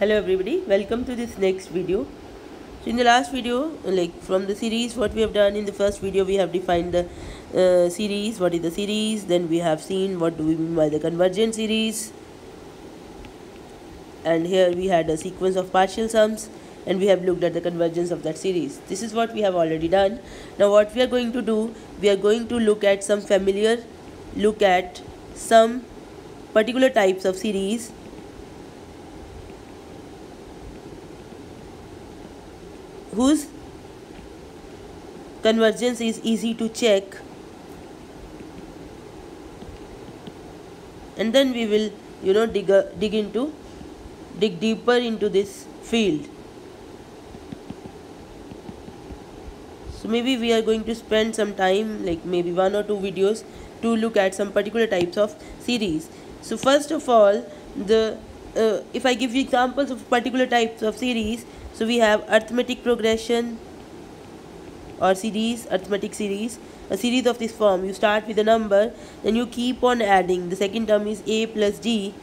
hello everybody. Welcome to this next video. So in the last video like from the series what we have done in the first video we have defined the uh, series. What is the series? Then we have seen what do we mean by the convergent series. And here we had a sequence of partial sums and we have looked at the convergence of that series. This is what we have already done. Now what we are going to do we are going to look at some familiar look at some particular types of series whose convergence is easy to check. And then we will you know dig, a, dig into dig deeper into this field. So maybe we are going to spend some time like maybe one or two videos to look at some particular types of series. So first of all the uh, if i give you examples of particular types of series so we have arithmetic progression or series arithmetic series a series of this form. You start with a number then you keep on adding. The second term is a plus d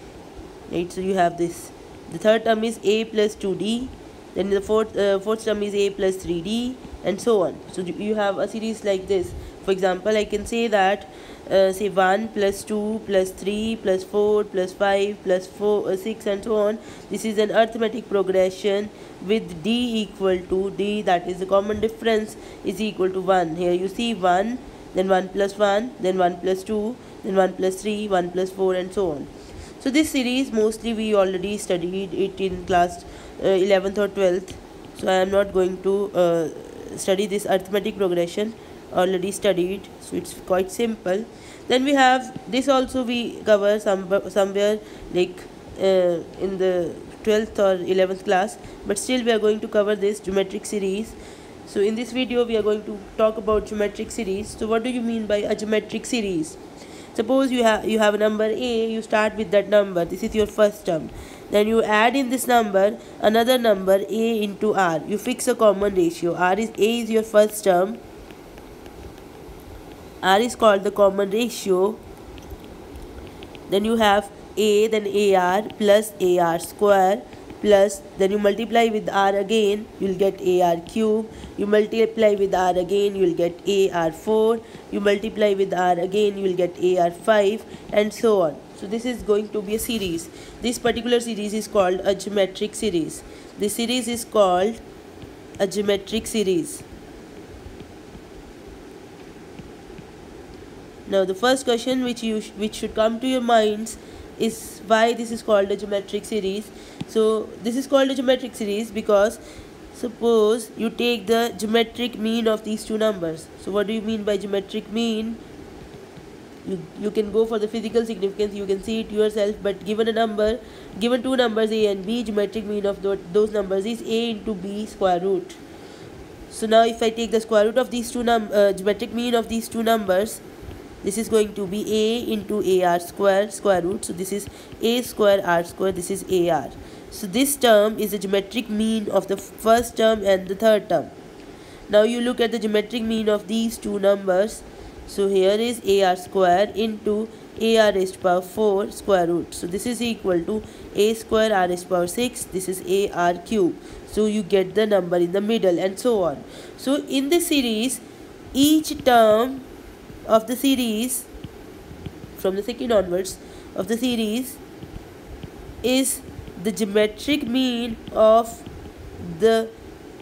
right? So you have this. The third term is a plus 2d then the fourth uh, fourth term is a plus 3d and so on. So you have a series like this for example i can say that uh, say 1 plus 2 plus 3 plus 4 plus 5 plus 4 uh, 6 and so on this is an arithmetic progression with d equal to d that is the common difference is equal to 1 here you see 1 then 1 plus 1 then 1 plus 2 then 1 plus 3 1 plus 4 and so on. So this series mostly we already studied it in class uh, 11th or 12th so i am not going to uh, study this arithmetic progression already studied so it's quite simple. Then we have this also we cover some somewhere like uh, in the 12th or 11th class but still we are going to cover this geometric series. So in this video we are going to talk about geometric series. So what do you mean by a geometric series? Suppose you have you have a number a you start with that number. This is your first term. Then you add in this number another number a into r. You fix a common ratio. R is a is your first term r is called the common ratio. Then you have a then ar plus ar square plus then you multiply with r again you'll get ar cube. You multiply with r again you'll get ar4 you multiply with r again you'll get ar5 and so on. So this is going to be a series. This particular series is called a geometric series. This series is called a geometric series now the first question which you sh which should come to your minds is why this is called a geometric series. So this is called a geometric series because suppose you take the geometric mean of these two numbers. So what do you mean by geometric mean? You, you can go for the physical significance you can see it yourself but given a number given two numbers a and b geometric mean of those numbers is a into b square root. So now if i take the square root of these two num uh, geometric mean of these two numbers this is going to be a into ar square square root. So this is a square r square. This is ar so this term is the geometric mean of the first term and the third term. Now you look at the geometric mean of these two numbers. So here is ar square into ar raised to power 4 square root. So this is equal to a square r raised to power 6 this is ar cube. So you get the number in the middle and so on. So in this series each term of the series from the second onwards of the series is the geometric mean of the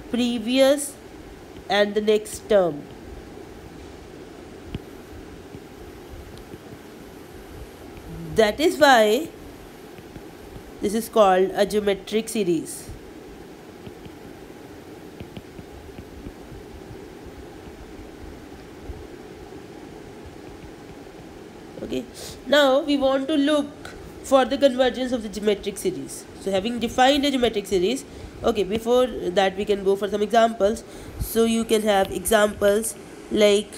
previous and the next term. That is why this is called a geometric series okay now we want to look for the convergence of the geometric series. So having defined a geometric series okay before that we can go for some examples. So you can have examples like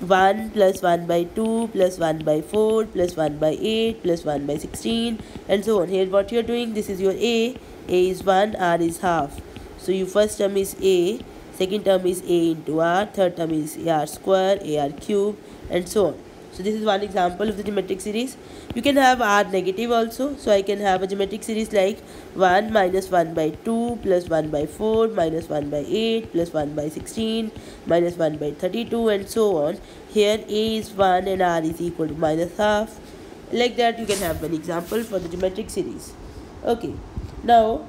1 plus 1 by 2 plus 1 by 4 plus 1 by 8 plus 1 by 16 and so on. Here what you're doing this is your a. A is 1 r is half. So your first term is a second term is a into r third term is ar square ar cube and so on so this is one example of the geometric series. You can have r negative also. So i can have a geometric series like 1 minus 1 by 2 plus 1 by 4 minus 1 by 8 plus 1 by 16 minus 1 by 32 and so on. Here a is 1 and r is equal to minus half. Like that you can have an example for the geometric series. Okay. Now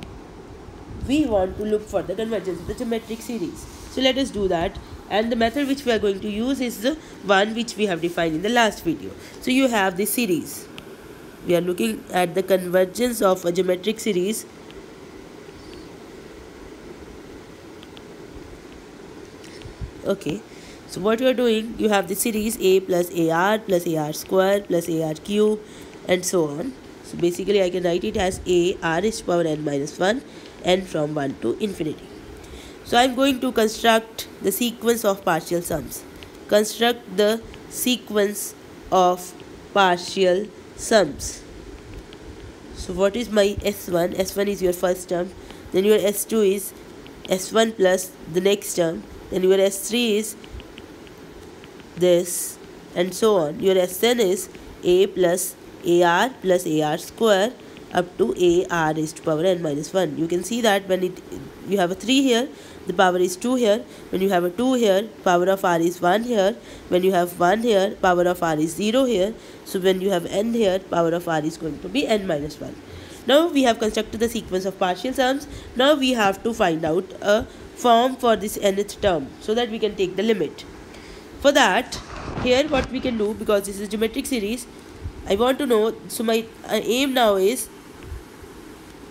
we want to look for the convergence of the geometric series. So let us do that and the method which we are going to use is the one which we have defined in the last video. So you have the series. We are looking at the convergence of a geometric series. Okay. So what you are doing you have the series a plus ar plus ar square plus ar cube and so on. So basically i can write it as a r is power n minus 1 n from 1 to infinity so I'm going to construct the sequence of partial sums. Construct the sequence of partial sums. So what is my S1? S1 is your first term. Then your S2 is S1 plus the next term. Then your S3 is this and so on. Your Sn is A plus AR plus AR square up to AR raised to power n minus 1. You can see that when it you have a 3 here the power is 2 here. When you have a 2 here power of r is 1 here. When you have 1 here power of r is 0 here. So when you have n here power of r is going to be n minus 1 now we have constructed the sequence of partial sums. Now we have to find out a form for this nth term so that we can take the limit. For that here what we can do because this is a geometric series I want to know so my uh, aim now is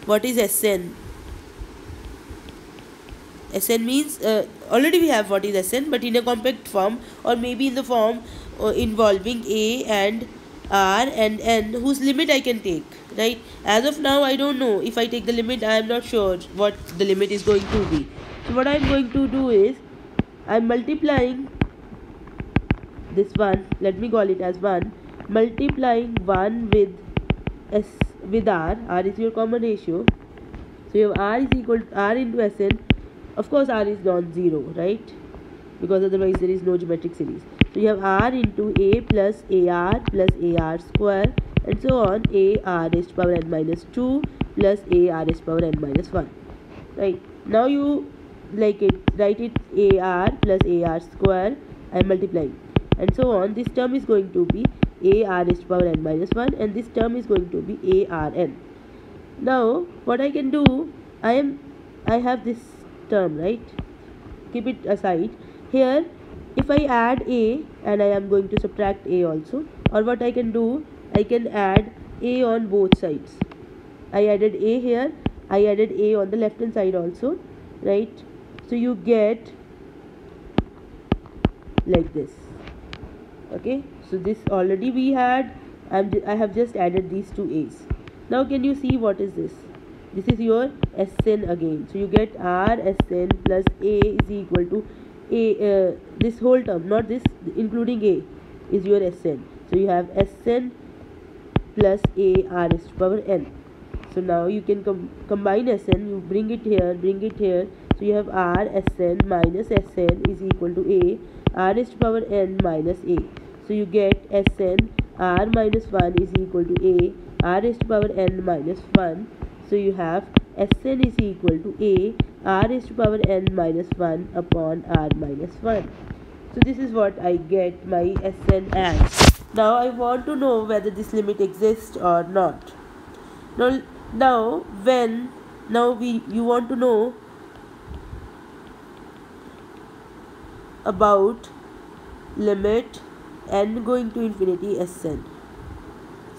what is Sn Sn means uh, already we have what is Sn but in a compact form or maybe in the form uh, involving A and R and N whose limit I can take right? As of now I don't know. If I take the limit I am not sure what the limit is going to be. So what I am going to do is I am multiplying this one let me call it as 1 multiplying 1 with S with R R is your common ratio. So you have R is equal to R into Sn of course r is non-zero right? Because otherwise there is no geometric series. So you have r into a plus ar plus ar square and so on. A r raised to power n minus 2 plus a r raised to power n minus 1 right? Now you like it write it ar plus ar square i am multiplying and so on. This term is going to be a r raised to power n minus 1 and this term is going to be a r n. Now what i can do i am i have this term right? Keep it aside. Here if I add a and I am going to subtract a also or what I can do I can add a on both sides. I added a here I added a on the left hand side also right? So you get like this. Okay? So this already we had I'm, I have just added these two a's. Now can you see what is this this is your Sn again. So you get r Sn plus a is equal to a uh, this whole term not this including a is your Sn so you have Sn plus a r is to power n. So now you can com combine Sn you bring it here bring it here. So you have r Sn minus Sn is equal to a r is to power n minus a. So you get Sn r minus 1 is equal to a r is to power n minus 1 so you have Sn is equal to A r is to power n minus 1 upon r minus 1. So this is what I get my Sn as. Now I want to know whether this limit exists or not. Now, now when now we you want to know about limit n going to infinity Sn.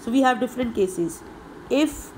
So we have different cases. If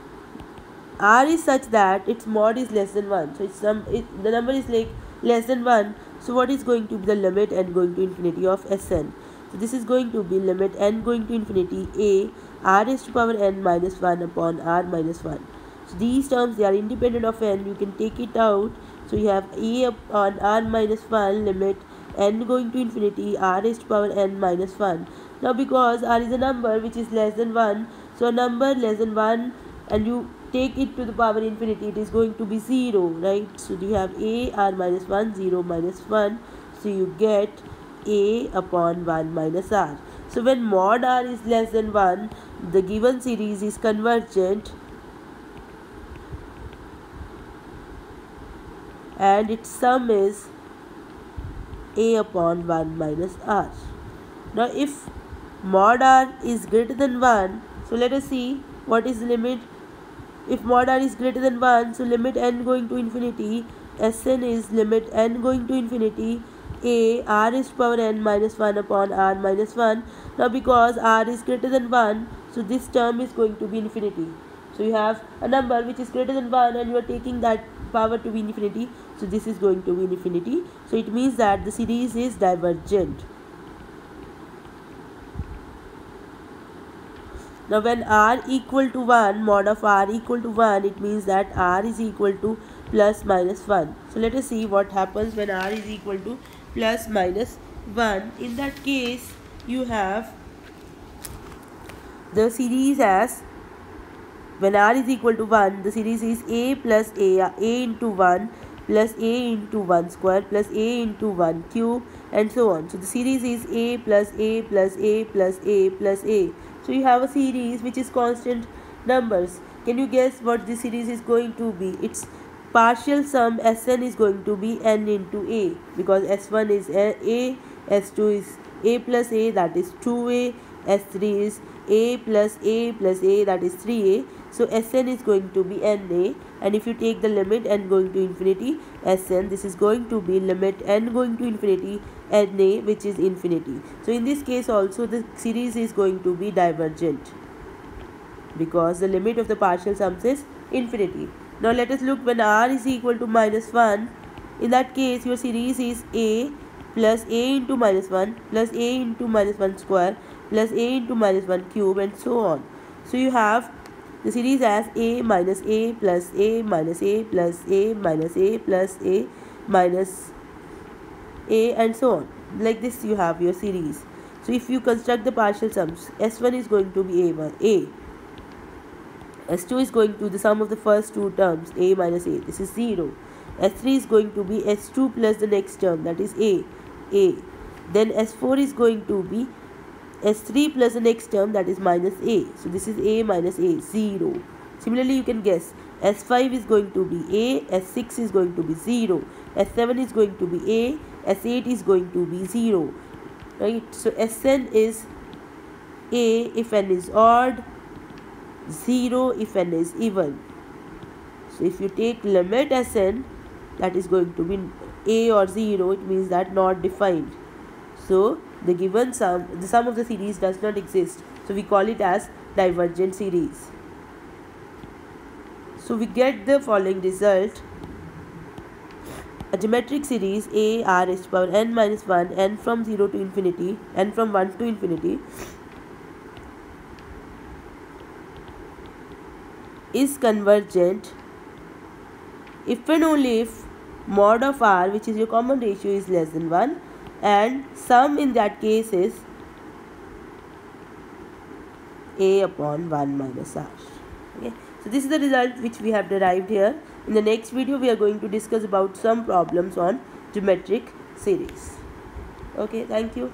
r is such that its mod is less than 1 so it's some it, the number is like less than 1 so what is going to be the limit and going to infinity of Sn? So this is going to be limit n going to infinity a. R is to power n minus 1 upon r minus 1 so these terms they are independent of n. You can take it out. So you have a upon r minus 1 limit n going to infinity r is to power n minus 1 now because r is a number which is less than 1 so a number less than 1 and you take it to the power infinity it is going to be 0 right? So you have a r minus 1 0 minus 1 so you get a upon 1 minus r. So when mod r is less than 1 the given series is convergent and its sum is a upon 1 minus r. Now if mod r is greater than 1 so let us see what is the limit if mod r is greater than 1 so limit n going to infinity. Sn is limit n going to infinity. A r is power n minus 1 upon r minus 1 now because r is greater than 1 so this term is going to be infinity. So you have a number which is greater than 1 and you are taking that power to be infinity. So this is going to be infinity. So it means that the series is divergent now when r equal to 1 mod of r equal to 1 it means that r is equal to plus minus 1 so let us see what happens when r is equal to plus minus 1 in that case you have the series as when r is equal to 1 the series is a plus a a into 1 plus a into 1 square plus a into 1 cube and so on. So the series is a plus a plus a plus a plus a so you have a series which is constant numbers. Can you guess what this series is going to be? Its partial sum Sn is going to be n into a because S1 is a, a S2 is a plus a that is 2a S3 is a plus a plus a that is 3a so Sn is going to be na and if you take the limit n going to infinity Sn this is going to be limit n going to infinity na which is infinity. So in this case also the series is going to be divergent because the limit of the partial sums is infinity. Now let us look when r is equal to minus 1 in that case your series is a plus a into minus 1 plus a into minus 1 square plus a into minus 1 cube and so on. So you have the series as a minus a plus a minus a plus a minus a plus a minus a and so on. Like this you have your series. So if you construct the partial sums s1 is going to be a1 a. S2 is going to the sum of the first two terms a minus a. This is 0 s3 is going to be s2 plus the next term that is a a. Then s4 is going to be s3 plus the next term that is minus a. So this is a minus a 0 similarly you can guess. S5 is going to be a s6 is going to be 0 s7 is going to be a S8 is going to be 0 right? So Sn is A if n is odd 0 if n is even. So if you take limit Sn that is going to be A or 0 it means that not defined. So the given sum the sum of the series does not exist so we call it as divergent series. So we get the following result. A geometric series a r is to power n minus 1 n from 0 to infinity n from 1 to infinity is convergent if and only if mod of r which is your common ratio is less than 1 and sum in that case is a upon 1 minus r. Okay? So this is the result which we have derived here. In the next video we are going to discuss about some problems on geometric series. Okay? Thank you